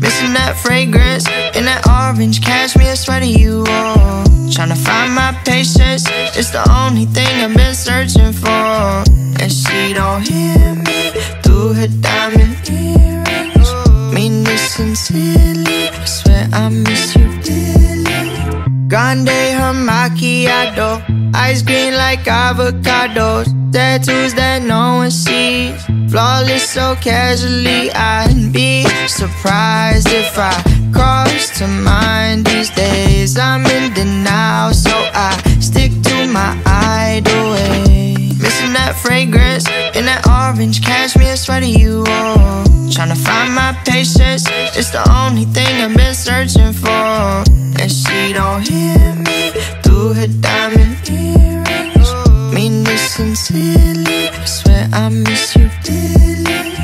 Missing that fragrance in that orange cashmere sweater you wore. Tryna find my patience, it's the only thing I've been searching for. And she don't hear me through her diamond earrings. Mean this sincerely, I swear I miss you. Grande her macchiato, ice green like avocados. Tattoos that no one sees, flawless so casually. I'd be surprised if I crossed her mind these days. I'm in denial, so I stick to my idle way. Missing that fragrance in that orange cashmere sweater you wore. Tryna find my patience, it's the only thing I've been searching for. Sincerely, I swear I miss you dearly.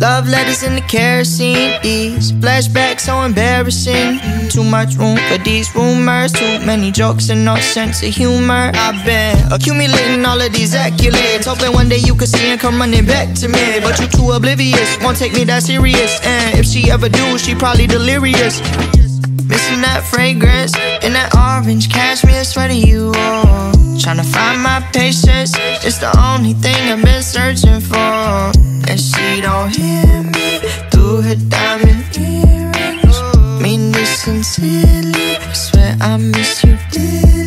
Love letters in the kerosene, these flashbacks so embarrassing. Too much room for these rumors, too many jokes and no sense of humor. I've been accumulating all of these accolades, hoping one day you could see and come running back to me. But you too oblivious, won't take me that serious. And if she ever do, she probably delirious. Missing that fragrance in that orange cashmere sweater you wore. Tryna find my patience, it's the only thing I've been searching for. And she don't hear me through her diamond earrings. Mean this sincerely, I swear I miss you dearly.